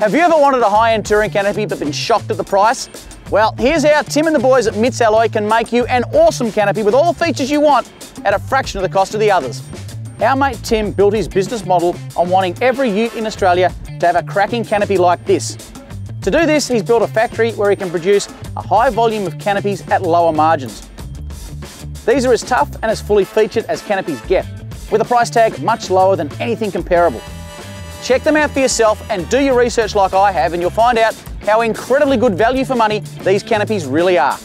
Have you ever wanted a high-end touring canopy but been shocked at the price? Well, here's how Tim and the boys at MITS Alloy can make you an awesome canopy with all the features you want at a fraction of the cost of the others. Our mate Tim built his business model on wanting every ute in Australia to have a cracking canopy like this. To do this, he's built a factory where he can produce a high volume of canopies at lower margins. These are as tough and as fully featured as canopies get, with a price tag much lower than anything comparable. Check them out for yourself and do your research like I have and you'll find out how incredibly good value for money these canopies really are.